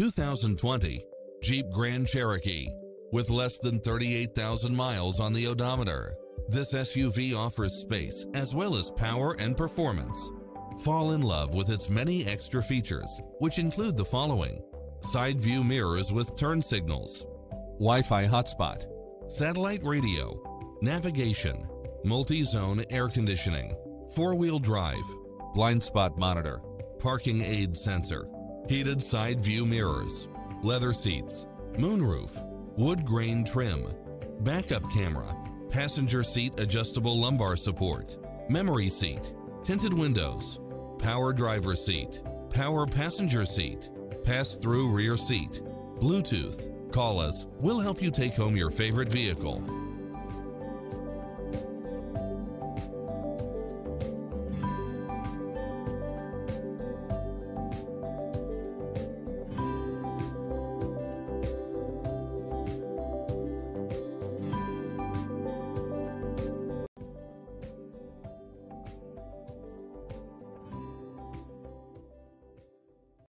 2020 Jeep Grand Cherokee with less than 38,000 miles on the odometer. This SUV offers space as well as power and performance. Fall in love with its many extra features, which include the following. Side view mirrors with turn signals, Wi-Fi hotspot, satellite radio, navigation, multi-zone air conditioning, four-wheel drive, blind spot monitor, parking aid sensor, heated side view mirrors, leather seats, moonroof, wood grain trim, backup camera, passenger seat adjustable lumbar support, memory seat, tinted windows, power driver seat, power passenger seat, pass-through rear seat, Bluetooth. Call us, we'll help you take home your favorite vehicle.